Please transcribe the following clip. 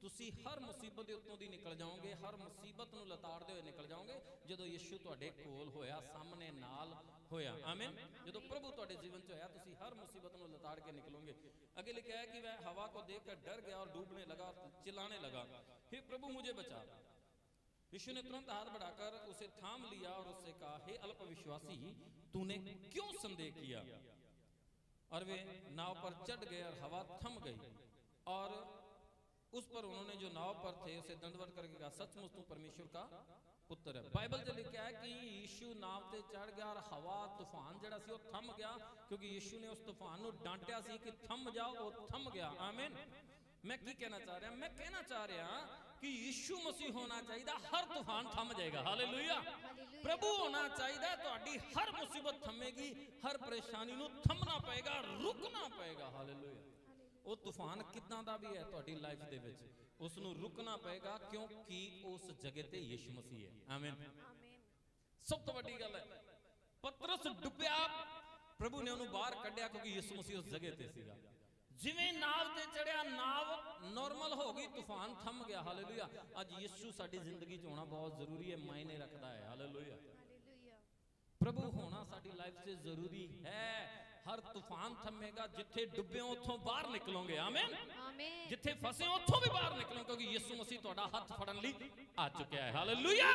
ਤੁਸੀਂ ਹਰ ਮੁਸੀਬਤ ਦੇ ਉੱਤੋਂ ਦੀ ਨਿਕਲ ਜਾਓਗੇ ਹਰ ਮੁਸੀਬਤ ਨੂੰ ਲਤਾੜਦੇ ਹੋਏ ਨਿਕਲ ਜਾਓਗੇ ਜਦੋਂ ਯਿਸੂ ਤੁਹਾਡੇ ਕੋਲ ਹੋਇਆ ਸਾਹਮਣੇ ਨਾਲ ਹੋਇਆ ਆਮੀਨ ਜਦੋਂ ਪ੍ਰਭੂ ਤੁਹਾਡੇ ਜੀਵਨ 'ਚ ਹੋਇਆ ਤੁਸੀਂ ਹਰ ਮੁਸੀਬਤ ਨੂੰ ਲਤਾੜ ਕੇ ਨਿਕਲੋਗੇ ਅੱਗੇ ਲਿਖਿਆ है कि वह हवा को देखकर डर गया और डूबने लगा चिल्लाने लगा हे प्रभु मुझे बचा यीशु ने तुरंत हाथ बढ़ाकर उसे थाम लिया और उससे कहा हे अल्पविश्वासी तूने क्यों संदेह किया और वे नाव पर चढ़ गए और हवा थम गई और उस पर उन्होंने जो नाव पर थे उसे दंडवत करके कहा सचमुच तू परमेश्वर का ਪੁੱਤਰ ਹੈ ਬਾਈਬਲ 'ਚ ਲਿਖਿਆ ਹੈ ਕਿ ਯੀਸ਼ੂ ਨਾਵ ਤੇ ਚੜ ਗਿਆ ਔਰ ਹਵਾ ਤੂਫਾਨ ਜਿਹੜਾ ਸੀ ਉਹ ਥੰਮ ਗਿਆ ਕਿਉਂਕਿ ਯੀਸ਼ੂ ਨੇ ਉਸ ਤੂਫਾਨ ਨੂੰ ਡਾਂਟਿਆ ਸੀ ਕਿ ਥੰਮ ਜਾਓ ਉਹ ਥੰਮ ਗਿਆ ਆਮੀਨ ਮੈਂ ਕੀ ਕਹਿਣਾ ਚਾਹ ਰਿਹਾ ਮੈਂ ਕਹਿਣਾ ਚਾਹ ਰਿਹਾ ਕਿ ਯੀਸ਼ੂ ਮਸੀਹ ਹੋਣਾ ਚਾਹੀਦਾ ਹਰ ਤੂਫਾਨ ਥੰਮ ਜਾਏਗਾ ਹਾਲੇਲੂਇਆ ਪ੍ਰਭੂ ਹੋਣਾ ਚਾਹੀਦਾ ਤੁਹਾਡੀ ਹਰ ਮੁਸੀਬਤ ਥੰਮੇਗੀ ਹਰ ਪਰੇਸ਼ਾਨੀ ਨੂੰ ਥੰਮਣਾ ਪਏਗਾ ਰੁਕਣਾ ਪਏਗਾ ਹਾਲੇਲੂਇਆ ਉਹ ਤੂਫਾਨ ਕਿਦਾਂ ਦਾ ਵੀ ਹੈ ਤੁਹਾਡੀ ਲਾਈਫ ਦੇ ਵਿੱਚ? ਉਸ ਨੂੰ ਰੁਕਣਾ ਪਏਗਾ ਕਿਉਂਕਿ ਉਸ ਜਗ੍ਹਾ ਤੇ ਯਿਸੂ ਮਸੀਹ ਹੈ। ਆਮੀਨ ਸਭ ਤੋਂ ਵੱਡੀ ਗੱਲ ਹੈ ਪਤਰਸ ਡੁੱਬਿਆ ਪ੍ਰਭੂ ਨੇ ਉਹਨੂੰ ਬਾਹਰ ਕੱਢਿਆ ਕਿਉਂਕਿ ਯਿਸੂ ਮਸੀਹ ਉਸ ਜਗ੍ਹਾ ਤੇ ਸੀਗਾ। ਜਿਵੇਂ ਨਾਵ ਤੇ ਚੜਿਆ ਨਾਵ ਨਾਰਮਲ ਹੋ ਗਈ ਤੂਫਾਨ ਥੰਮ ਗਿਆ ਹਾਲੇਲੂਇਆ ਅੱਜ ਯਿਸੂ ਸਾਡੀ ਜ਼ਿੰਦਗੀ 'ਚ ਹੋਣਾ ਬਹੁਤ ਜ਼ਰੂਰੀ ਹੈ ਮਾਇਨੇ ਰੱਖਦਾ ਹੈ ਹਾਲੇਲੂਇਆ ਪ੍ਰਭੂ ਹੋਣਾ ਸਾਡੀ ਲਾਈਫ 'ਚ ਜ਼ਰੂਰੀ ਹੈ। ਹਰ ਤੂਫਾਨ ਥੰਮੇਗਾ ਜਿੱਥੇ ਡੁੱਬਿਓ ਉੱਥੋਂ ਬਾਹਰ ਨਿਕਲੋਗੇ। ਆਮੀਨ। ਆਮੀਨ। ਜਿੱਥੇ ਫਸੇ ਉੱਥੋਂ ਵੀ ਬਾਹਰ ਨਿਕਲੋ ਕਿਉਂਕਿ ਯਿਸੂ ਮਸੀਹ ਤੁਹਾਡਾ ਹੱਥ ਫੜਨ ਲਈ ਆ ਚੁੱਕਿਆ ਹੈ। ਹਾਲੇਲੂਇਆ।